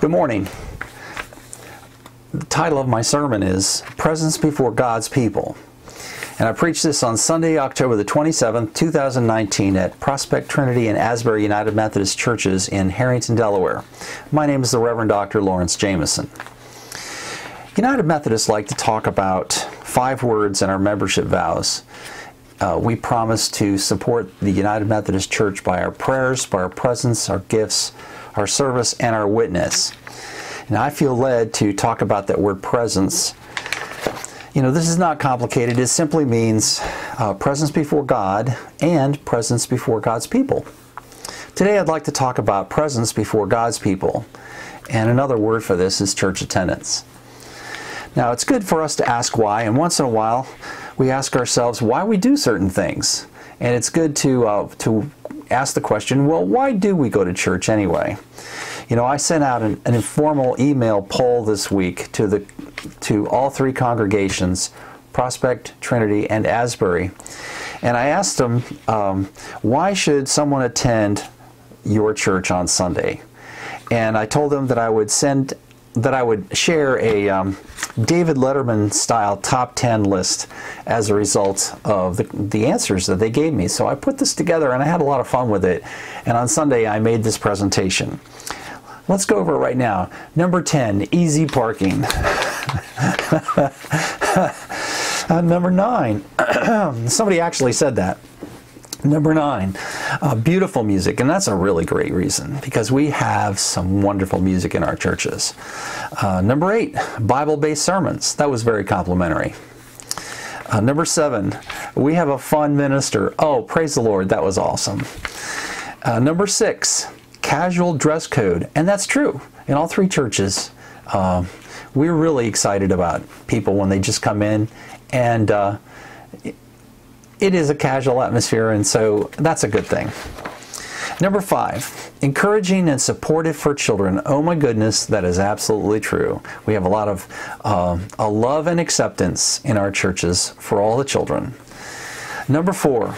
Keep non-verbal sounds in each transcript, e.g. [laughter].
Good morning. The title of my sermon is Presence Before God's People. And I preached this on Sunday, October the 27th, 2019 at Prospect Trinity and Asbury United Methodist Churches in Harrington, Delaware. My name is the Reverend Dr. Lawrence Jameson. United Methodists like to talk about five words in our membership vows. Uh, we promise to support the United Methodist Church by our prayers, by our presence, our gifts, our service, and our witness. And I feel led to talk about that word presence. You know, this is not complicated. It simply means uh, presence before God and presence before God's people. Today I'd like to talk about presence before God's people. And another word for this is church attendance. Now, it's good for us to ask why, and once in a while, we ask ourselves why we do certain things. And it's good to, uh, to ask the question, well, why do we go to church anyway? You know, I sent out an, an informal email poll this week to, the, to all three congregations, Prospect, Trinity, and Asbury. And I asked them, um, why should someone attend your church on Sunday? And I told them that I would send that I would share a um, David Letterman style top 10 list as a result of the, the answers that they gave me. So I put this together and I had a lot of fun with it. And on Sunday I made this presentation. Let's go over it right now. Number 10, easy parking. [laughs] uh, number 9, [clears throat] somebody actually said that. Number nine, uh, beautiful music, and that's a really great reason because we have some wonderful music in our churches. Uh, number eight, Bible based sermons. That was very complimentary. Uh, number seven, we have a fun minister. Oh, praise the Lord, that was awesome. Uh, number six, casual dress code, and that's true in all three churches. Uh, we're really excited about people when they just come in and uh, it is a casual atmosphere, and so that's a good thing. Number five, encouraging and supportive for children. Oh my goodness, that is absolutely true. We have a lot of uh, a love and acceptance in our churches for all the children. Number four,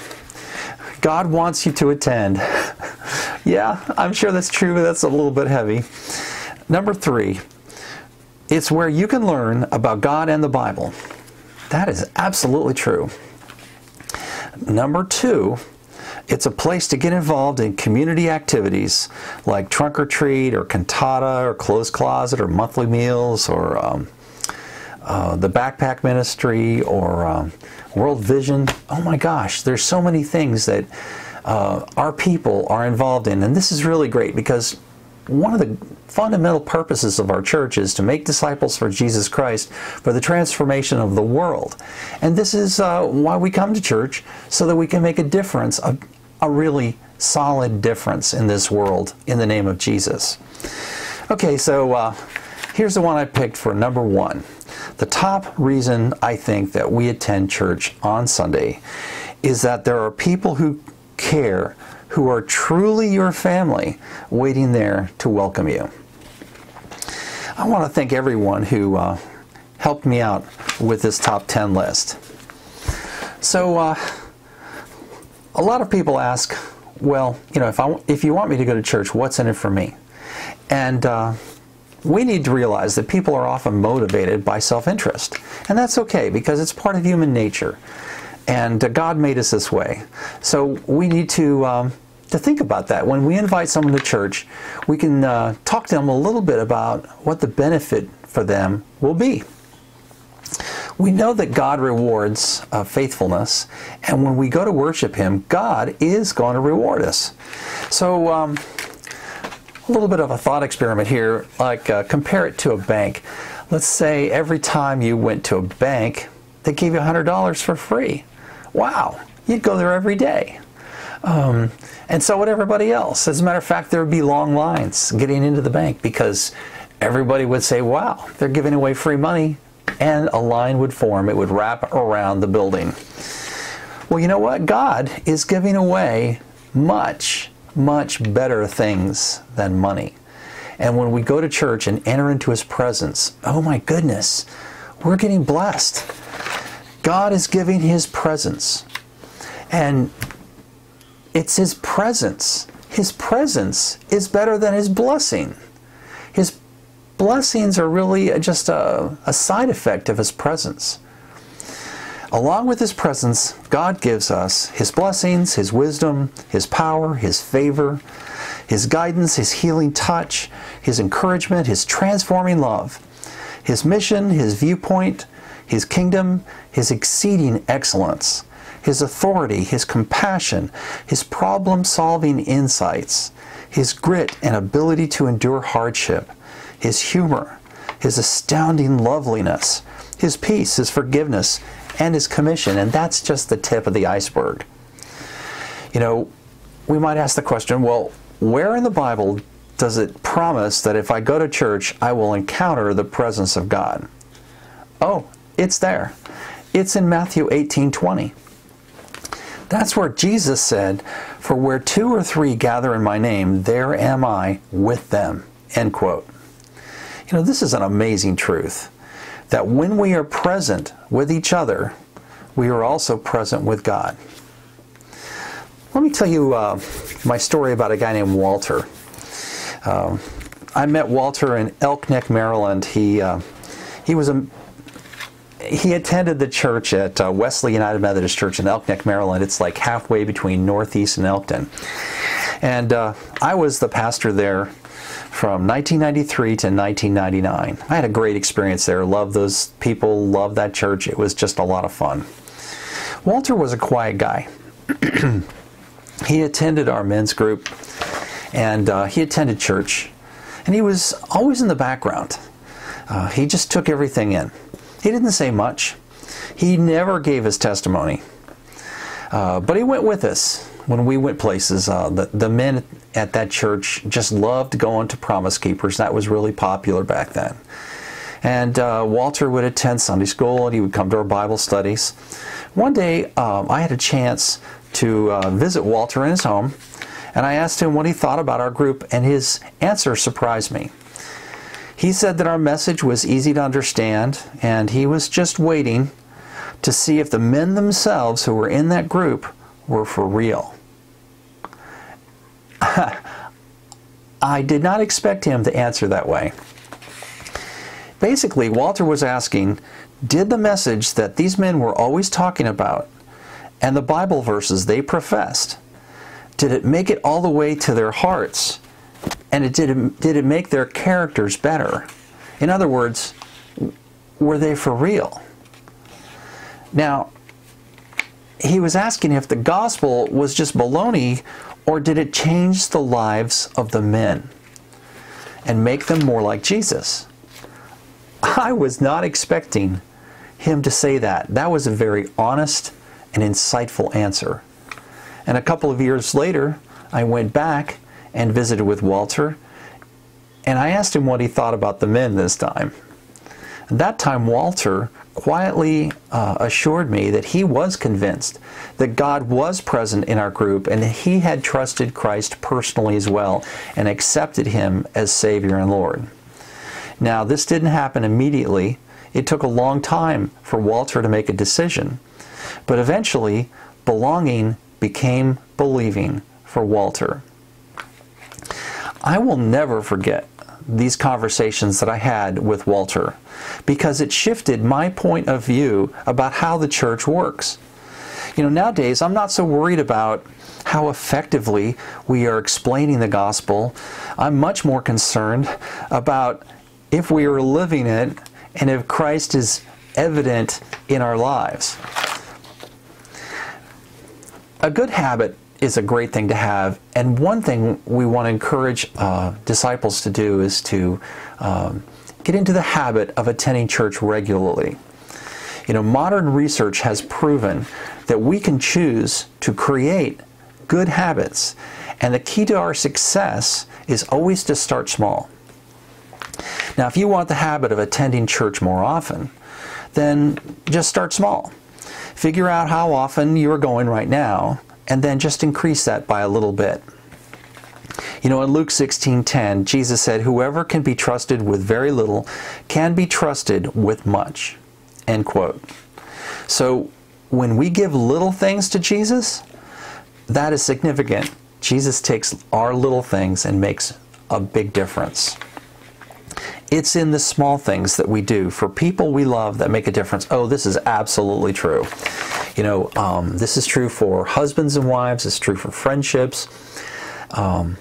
God wants you to attend. [laughs] yeah, I'm sure that's true, but that's a little bit heavy. Number three, it's where you can learn about God and the Bible. That is absolutely true. Number two, it's a place to get involved in community activities like trunk or treat or cantata or clothes closet or monthly meals or um, uh, the backpack ministry or um, World Vision. Oh my gosh, there's so many things that uh, our people are involved in. And this is really great because one of the fundamental purposes of our church is to make disciples for Jesus Christ for the transformation of the world. And this is uh, why we come to church, so that we can make a difference, a, a really solid difference in this world in the name of Jesus. Okay, so uh, here's the one I picked for number one. The top reason I think that we attend church on Sunday is that there are people who care who are truly your family waiting there to welcome you. I want to thank everyone who uh, helped me out with this top 10 list. So, uh, a lot of people ask, well, you know, if, I, if you want me to go to church, what's in it for me? And uh, we need to realize that people are often motivated by self interest. And that's okay because it's part of human nature. And uh, God made us this way. So we need to, um, to think about that. When we invite someone to church, we can uh, talk to them a little bit about what the benefit for them will be. We know that God rewards uh, faithfulness, and when we go to worship Him, God is going to reward us. So, um, a little bit of a thought experiment here, like uh, compare it to a bank. Let's say every time you went to a bank, they gave you $100 for free. Wow, you'd go there every day. Um, and so would everybody else. As a matter of fact, there would be long lines getting into the bank because everybody would say, wow, they're giving away free money. And a line would form, it would wrap around the building. Well, you know what? God is giving away much, much better things than money. And when we go to church and enter into His presence, oh my goodness, we're getting blessed. God is giving His presence. And it's His presence. His presence is better than His blessing. His blessings are really just a, a side effect of His presence. Along with His presence, God gives us His blessings, His wisdom, His power, His favor, His guidance, His healing touch, His encouragement, His transforming love, His mission, His viewpoint, His kingdom, His exceeding excellence, His authority, His compassion, His problem solving insights, His grit and ability to endure hardship, His humor, His astounding loveliness, His peace, His forgiveness, and his commission, and that's just the tip of the iceberg. You know, we might ask the question well, where in the Bible does it promise that if I go to church, I will encounter the presence of God? Oh, it's there. It's in Matthew 18 20. That's where Jesus said, For where two or three gather in my name, there am I with them. End quote. You know, this is an amazing truth that when we are present with each other, we are also present with God. Let me tell you uh, my story about a guy named Walter. Uh, I met Walter in Elk Neck, Maryland. He uh, he was a he attended the church at uh, Wesley United Methodist Church in Elk Neck, Maryland. It's like halfway between North East and Elkton. And uh, I was the pastor there from 1993 to 1999. I had a great experience there. Loved those people, loved that church. It was just a lot of fun. Walter was a quiet guy. [clears throat] he attended our men's group and uh, he attended church. And he was always in the background. Uh, he just took everything in. He didn't say much. He never gave his testimony. Uh, but he went with us when we went places, uh, the, the men at that church just loved going to Promise Keepers. That was really popular back then. And uh, Walter would attend Sunday school and he would come to our Bible studies. One day, um, I had a chance to uh, visit Walter in his home, and I asked him what he thought about our group, and his answer surprised me. He said that our message was easy to understand, and he was just waiting to see if the men themselves who were in that group were for real. [laughs] I did not expect him to answer that way. Basically, Walter was asking Did the message that these men were always talking about and the Bible verses they professed, did it make it all the way to their hearts? And it did, did it make their characters better? In other words, were they for real? Now, he was asking if the gospel was just baloney or did it change the lives of the men and make them more like Jesus? I was not expecting him to say that. That was a very honest and insightful answer. And a couple of years later, I went back and visited with Walter, and I asked him what he thought about the men this time. At that time, Walter quietly uh, assured me that he was convinced that God was present in our group and that he had trusted Christ personally as well and accepted him as Savior and Lord. Now, this didn't happen immediately. It took a long time for Walter to make a decision. But eventually, belonging became believing for Walter. I will never forget these conversations that I had with Walter because it shifted my point of view about how the church works. You know, nowadays I'm not so worried about how effectively we are explaining the gospel. I'm much more concerned about if we are living it and if Christ is evident in our lives. A good habit is a great thing to have. And one thing we want to encourage uh, disciples to do is to um, get into the habit of attending church regularly. You know, modern research has proven that we can choose to create good habits, and the key to our success is always to start small. Now, if you want the habit of attending church more often, then just start small. Figure out how often you are going right now and then just increase that by a little bit. You know, in Luke 16:10, Jesus said, "Whoever can be trusted with very little can be trusted with much." End quote. So, when we give little things to Jesus, that is significant. Jesus takes our little things and makes a big difference. it's in the small things that we do for people we love that make a difference. Oh, this is absolutely true. You know, um, this is true for husbands and wives, it's true for friendships. Um,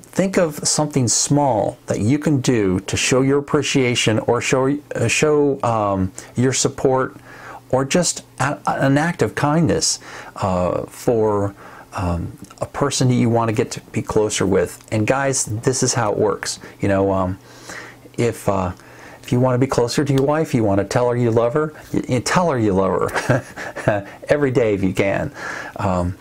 think of something small that you can do to show your appreciation or show, uh, show um, your support or just a, an act of kindness uh, for um, a person that you want to get to be closer with. And guys, this is how it works. You know, um, if uh, if you want to be closer to your wife, you want to tell her you love her, you, tell her you love her [laughs] every day if you can. Um,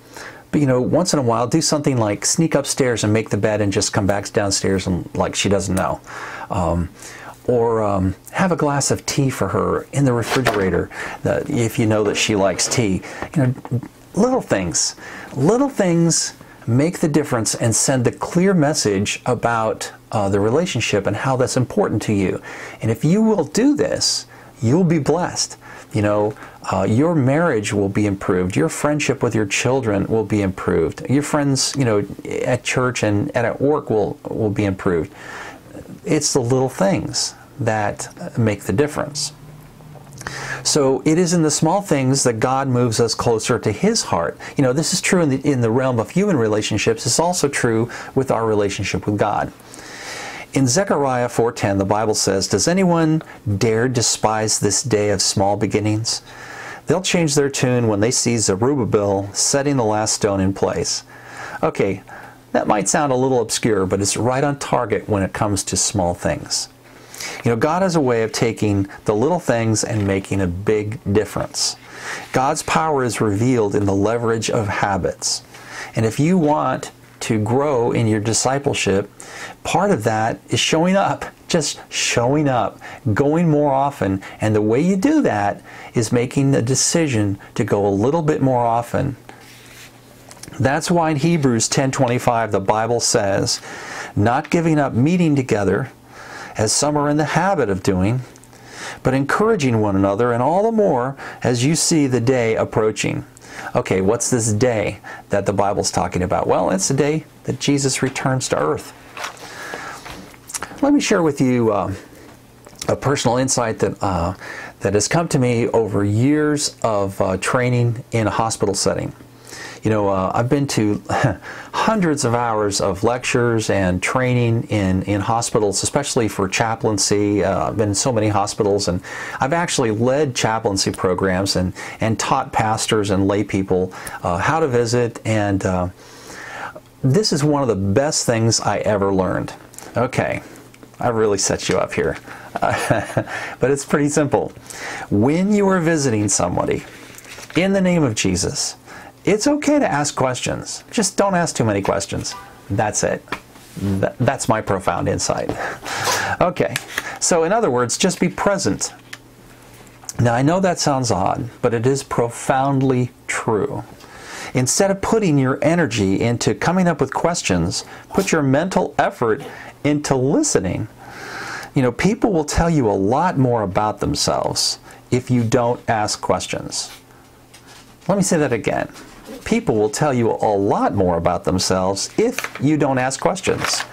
but you know, once in a while, do something like sneak upstairs and make the bed and just come back downstairs and like she doesn't know. Um, or um, have a glass of tea for her in the refrigerator that if you know that she likes tea. You know, little things. Little things make the difference and send a clear message about uh, the relationship and how that's important to you. And if you will do this, you'll be blessed. You know, uh, your marriage will be improved. Your friendship with your children will be improved. Your friends, you know, at church and, and at work will, will be improved. It's the little things that make the difference. So it is in the small things that God moves us closer to His heart. You know, this is true in the, in the realm of human relationships. It's also true with our relationship with God. In Zechariah 4:10, the Bible says, "Does anyone dare despise this day of small beginnings? They'll change their tune when they see Zerubbabel setting the last stone in place." Okay, that might sound a little obscure, but it's right on target when it comes to small things. You know, God has a way of taking the little things and making a big difference. God's power is revealed in the leverage of habits. And if you want to grow in your discipleship, part of that is showing up, just showing up, going more often. And the way you do that is making the decision to go a little bit more often. That's why in Hebrews 10:25 the Bible says, "Not giving up meeting together as some are in the habit of doing, but encouraging one another, and all the more as you see the day approaching. Okay, what's this day that the Bible's talking about? Well, it's the day that Jesus returns to earth. Let me share with you uh, a personal insight that, uh, that has come to me over years of uh, training in a hospital setting. You know, uh, I've been to [laughs] hundreds of hours of lectures and training in, in hospitals, especially for chaplaincy. Uh, I've been in so many hospitals, and I've actually led chaplaincy programs and, and taught pastors and lay people uh, how to visit. And uh, this is one of the best things I ever learned. Okay, I really set you up here. [laughs] but it's pretty simple. When you are visiting somebody, in the name of Jesus, it's okay to ask questions. Just don't ask too many questions. That's it. that's my profound insight. [laughs] Okay, so in other words, just be present. Now, I know that sounds odd, but it is profoundly true. Instead of putting your energy into coming up with questions, put your mental effort into listening. You know, people will tell you a lot more about themselves if you don't ask questions. Let me say that again people will tell you a lot more about themselves if you don't ask questions.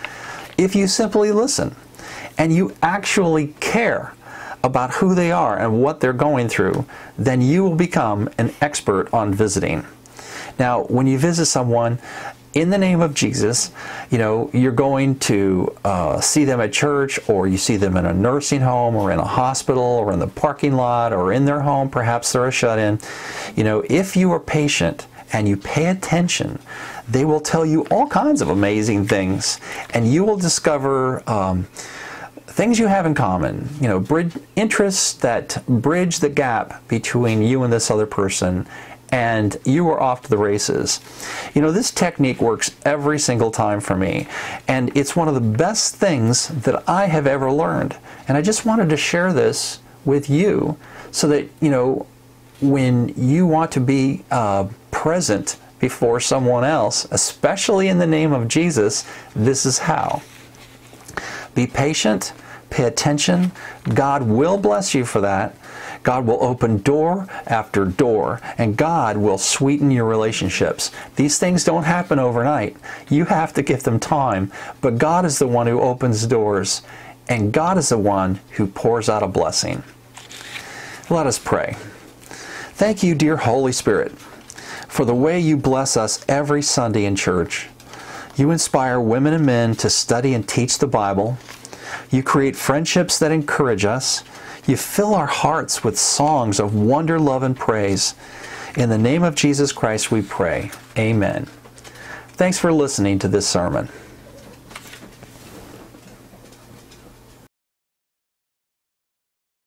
If you simply listen and you actually care about who they are and what they're going through, then you will become an expert on visiting. Now, when you visit someone, in the name of Jesus, you know, you're going to uh, see them at church or you see them in a nursing home or in a hospital or in the parking lot or in their home, perhaps they're a shut in. You know, if you are patient and you pay attention, they will tell you all kinds of amazing things, and you will discover um, things you have in common. You know, bridge, interests that bridge the gap between you and this other person, and you are off to the races. You know, this technique works every single time for me, and it's one of the best things that I have ever learned. And I just wanted to share this with you so that, you know, when you want to be uh, present before someone else, especially in the name of Jesus, this is how. Be patient, pay attention. God will bless you for that. God will open door after door, and God will sweeten your relationships. These things don't happen overnight. You have to give them time, but God is the one who opens doors and God is the one who pours out a blessing. Let us pray. Thank you, dear Holy Spirit, for the way you bless us every Sunday in church. You inspire women and men to study and teach the Bible. You create friendships that encourage us. You fill our hearts with songs of wonder, love, and praise. In the name of Jesus Christ we pray. Amen. Thanks for listening to this sermon.